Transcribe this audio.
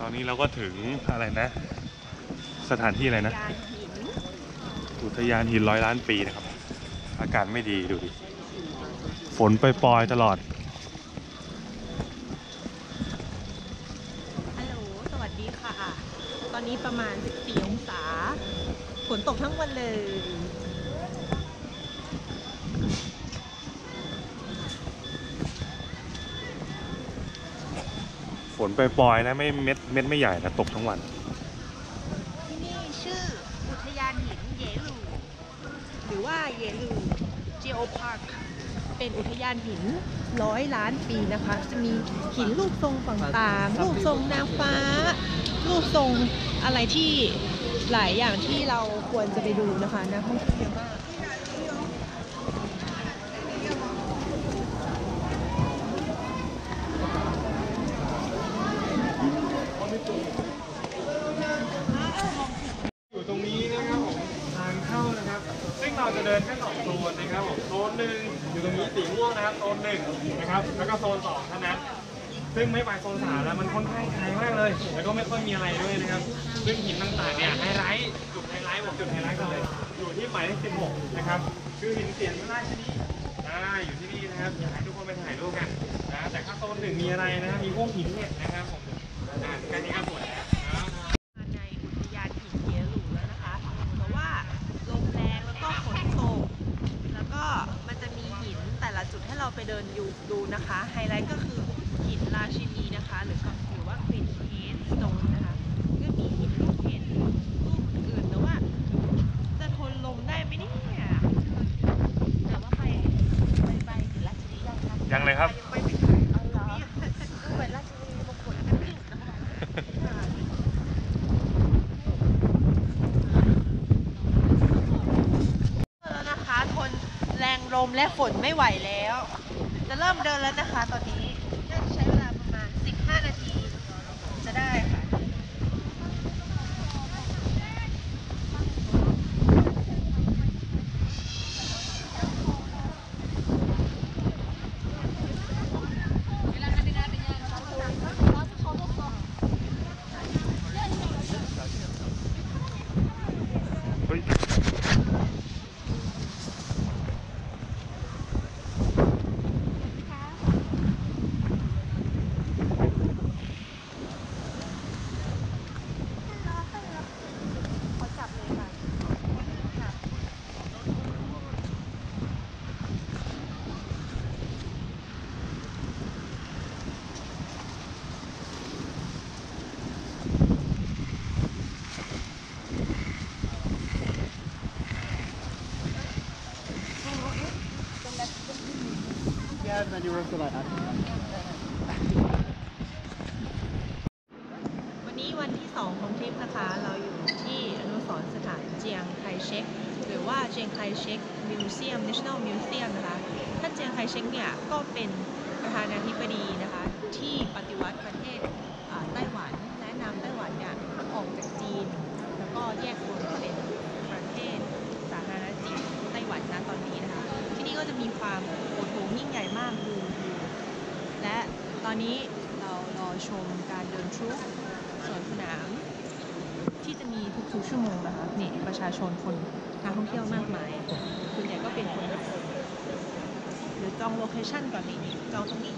ตอนนี้เราก็ถึงอะไรนะ สถานที่อะไรนะยานหินอุทยานหินร้อยล้านปีนะครับ อากาศไม่ดีดูดิ ฝนปล่อยๆตลอด ฮัลโหล สวัสดีค่ะ ตอนนี้ประมาณ 14 องศา ฝนตกทั้งวันเลย ฝนปล่อยๆนะไม่เม็ดเม็ดไม่ใหญ่นะตกทั้งวัน ที่นี่ชื่ออุทยานหินเยลู หรือว่าเยลู Geo Park เป็นอุทยานหินร้อยล้านปีนะคะ จะมีหินรูปทรงต่างๆรูปทรงนางฟ้า รูปทรงอะไรที่หลายอย่างที่เราควรจะไปดูนะคะนักท่องเที่ยวมาก อยู่ตรงนี้นะครับผมทางเข้านะครับ ซึ่งเราจะเดิ นแค่สองโซนนะครับผมโซนหนึ่งอยู่ตรงนี้สีม่วงนะครับโซนหนึ่งนะครับแล้วก็โซนสองเท่านั้นซึ่งไม่ไปโซนสามแล้วมันค่อนข้างไกลมากเลย แล้วก็ไม่ค่อยมีอะไรด้วยนะครับ ซึ่งหินต่างๆเนี่ยไฮไลท์จุดไฮไลท์บอกจุดไฮไลท์กันเลย อยู่ที่หมายเลข16นะครับ คือหินเสียนพระราชนีอ่าอยู่ที่นี่นะครับอยากให้ทุกคนไปถ่ายรูปกันนะแต่ถ้าโซนหนึ่งมีอะไรนะครับมีพวกหินเนี่ยนะครับผมอ่าแค่นี้ก็สวยแล้วนะครับ มาในอุทยานหินเยลูแล้วนะคะ เพราะว่าลมแรงแล้วก็ฝนตก แล้วก็มันจะมีหินแต่ละจุดให้ เราไปเดินอยู่ดูนะคะ ไฮไลท์ก็คือหินราชินีนะคะ หรือก็หรือว่า Queen Head Stone นะคะ ก็มีหินรูปหินรูปอื่นๆแต่ว่า จะทนลมได้ไหมเนี่ยแต่ว่าไปไปไปหินราชินียังคะยังเลยครับ ยังไม่ไปถ่ายเอาเหรอดูเหมือนราชินีมงกุฎนะคะแล้วนะคะทนแรงล มและฝนไม่ไหวแล้ว จะเริ่มเดินแล้วนะคะตอนนี้น่าจะใช้เวลาประมาณ 15 นาที จะได้ค่ะ เฮ้ย ขอจับเลยค่ะค่ะ วัน นี้วันที่2ของทริปนะคะ เราอยู่ที่อนุสรณ์สถานเจียงไคเชกหรือว่าเจียงไคเชกมิวเซียม National Museum นะคะท่านเจียงไคเชกเนี่ยก็เป็นประธานาธิบดีนะคะ ที่ปฏิวัติประเทศไต้หวันและนำไต้หวันเนี่ยออกจากจีน แล้วก็แยกตัวเป็นประเทศสาธารณจีนไต้หวันนะตอนนี้นะคะ ที่นี่ก็จะมีความโอโถงยิ่งใหญ่มากดูและตอนนี้เรารอชมการเดินทรุปสวนสนาม ที่จะมีทุกๆชั่วโมงนะคะนี่ประชาชนคนนักท่องเที่ยวมากมายส่วนใหญ่ก็เป็นคนไทยหรือจองโลเคชั่นก่อนนี่จองตรงนี้